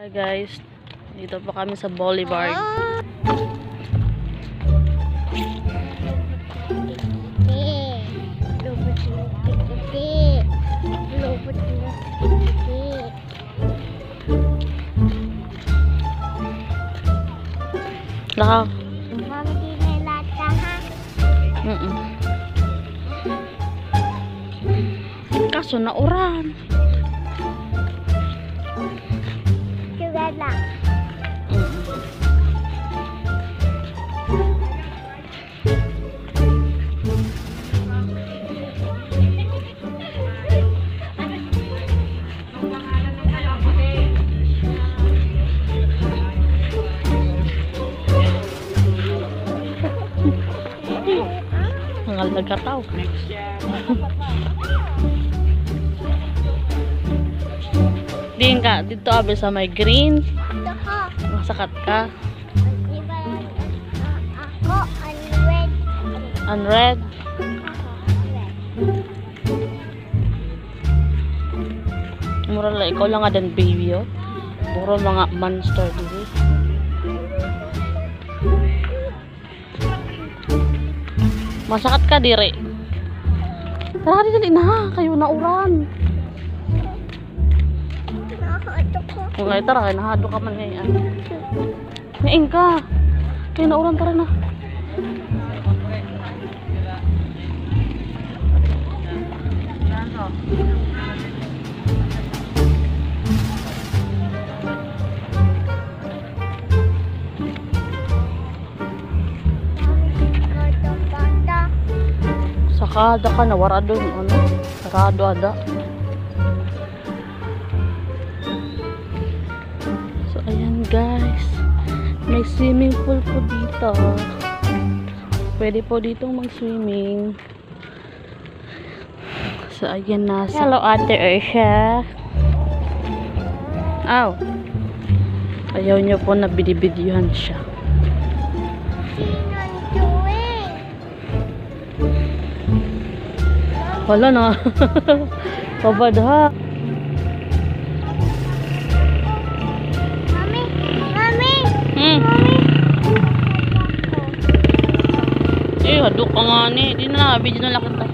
Hi guys, dito pa kami sa Boulevard. Naka, mm -mm. Kaso nauran. Mm -mm. Ang alagataw. Diin ka, dito abe sa may green. Masakat ka. Unread. Mura lang, ikaw lang nga din baby, oh. Puro mga monster dito. Masakat ka, dire. Tara, dali na. Kayo na uran. Kung ngayon, tara, kaya nahado ka man ngayon. Ngayon ka. Kaya na uran, tara na. Sakada ka na, warado. Ano? Sarado ada. So, swimming pool po dito. Pwede po dito mag-swimming. So, ayan na. Hello, Ate Ersha. Aw. Ayaw niyo po na binibidyuhan siya. Wala na. Babad ha. Hadok ka nga ni. Di na, video na lang kita.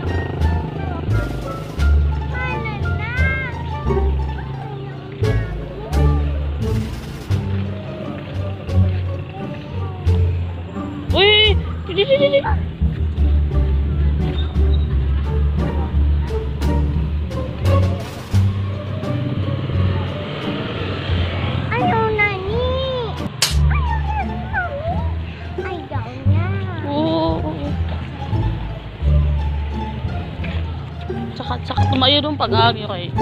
Sakat doon pag-agi kay.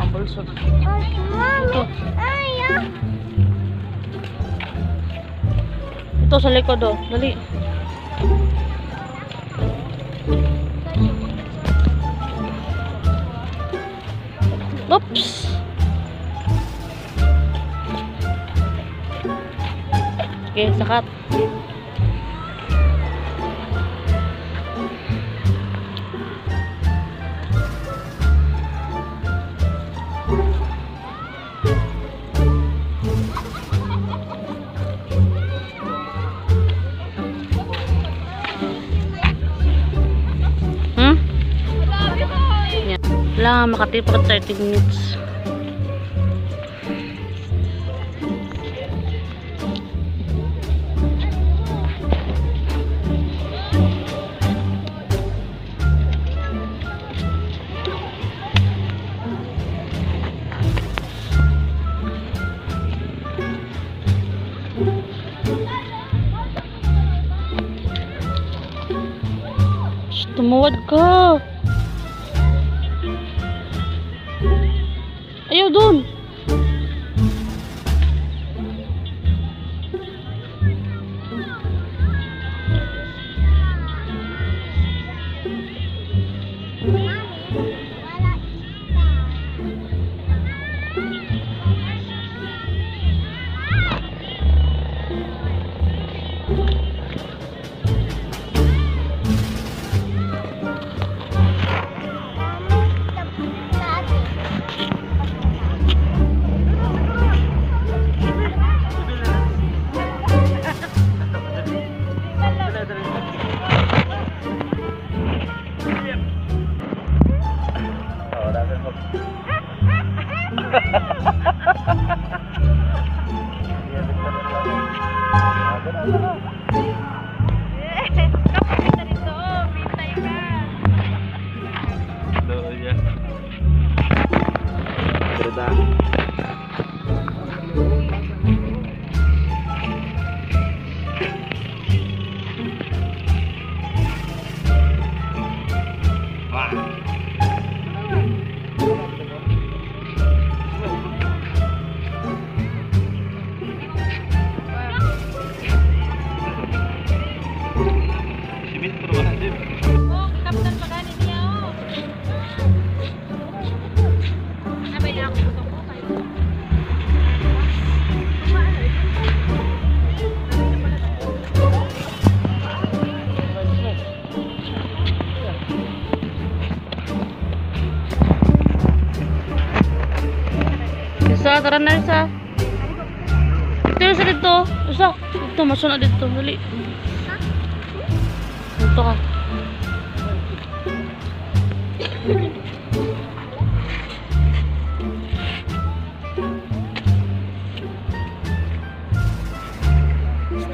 Pabulso na. Ito. Ito sa likod oh. Dali. Oops. Okay, sakat. Hmm? Wala, makatipag 30 minutes. Isa, tara na isa. Dito sa dito. Isa. Dito, masuna dito. Dali. Dito ka.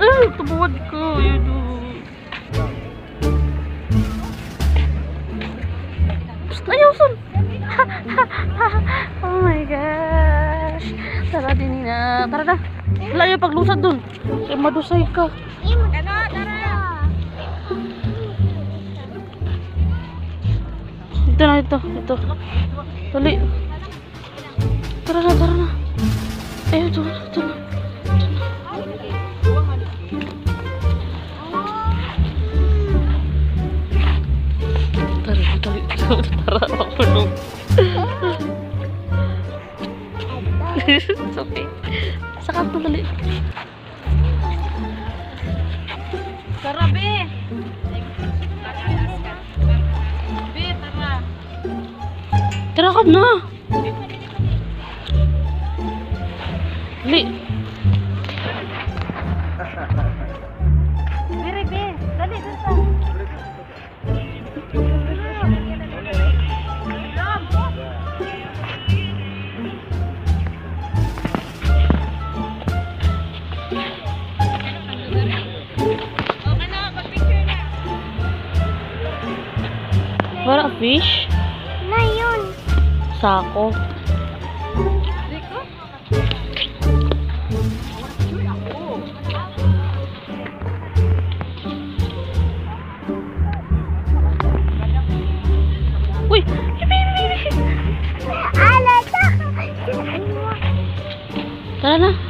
Ay, tubuhan ko. Yun. Din na. Tara na. Layo paglusad dun. Kaya madusay ka. Dito na, dito. Dito. Dali. Tara na, tara na. Eh, ito na, ito Tara ka na. Dali. Dire, be! Dali, dun sa... Na. Para fish. Sako. Uy! Tara na.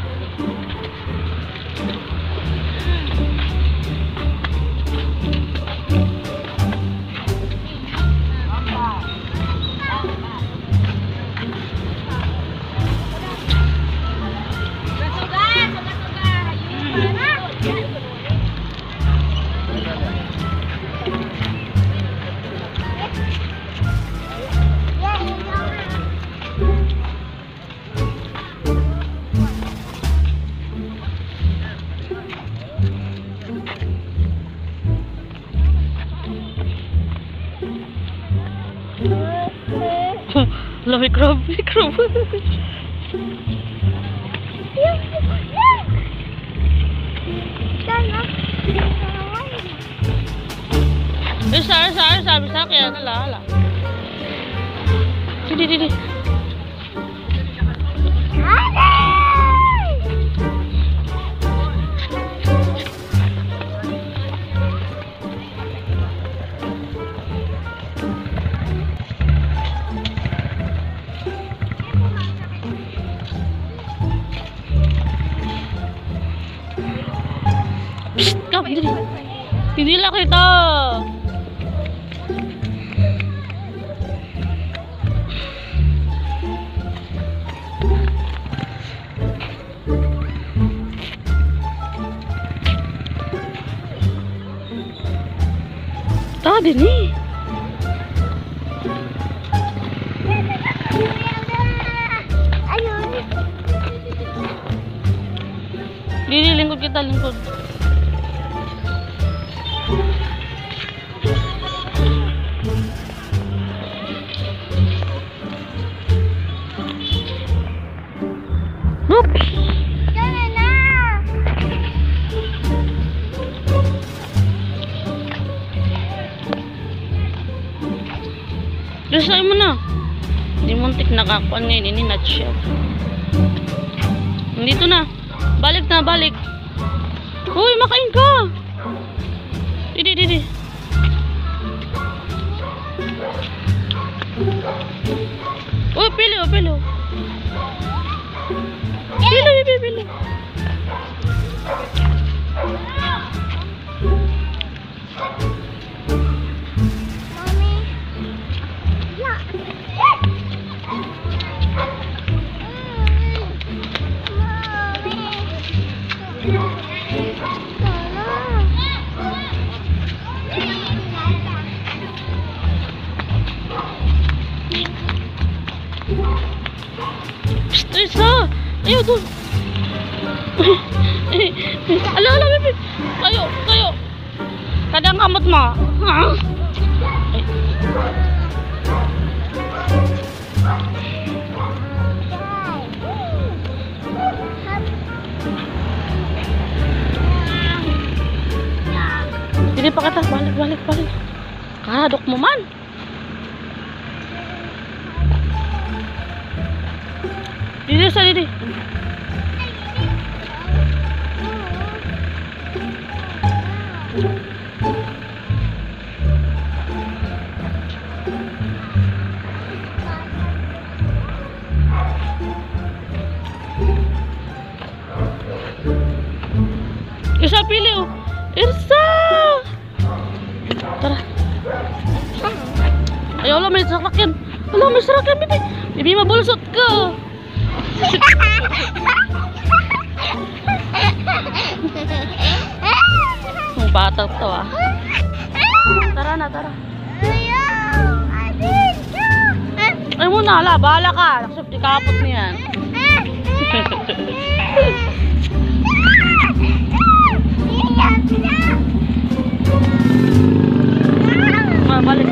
Wala, may crab. May crab. Eh, sar, sar, sabi sa akin. Ala, ala. Didi, didi. Psst, lang kita. Ta din eh. Ayun. Didi, lingkod kita, lingkod. Oops! Tara na! Resign mo na. Hindi muntik nakakuan ngayon. Ini nutshell. Nandito na. Balik na, balik. Uy, makain ka! Didi, didi. Uy, pili, oh, pili. oh. Pili, pili, pili. Ayaw, doon. ala, ala, bebe. Kayo, kayo. Kadang kamot mo. Ay. Hindi pa kita. Balik, balik, balik. Karadok mo man. Didi sa didi. Isa pili oh. Irsa! Tara. Ayaw lang may sarakin. Wala may sarakin, bibi. Bibi, mabulsot ka. Ang bata to ah. Tara na, tara. Ay mo na, ala, bahala ka. Naksip, di kapot niyan. Ah, balik,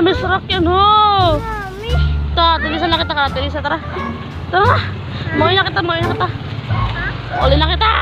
kayo, may sarakin ho. Ta, tilisan na kita ka, tilisan, tara. Tara, mauwi na kita, mauwi na kita. Uli na kita.